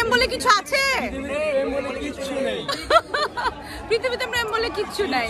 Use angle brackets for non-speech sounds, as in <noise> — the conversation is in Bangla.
প্রেম বলে কিছু আছে? <laughs> পৃথিবীতে প্রেম বলে কিচ্ছু নাই।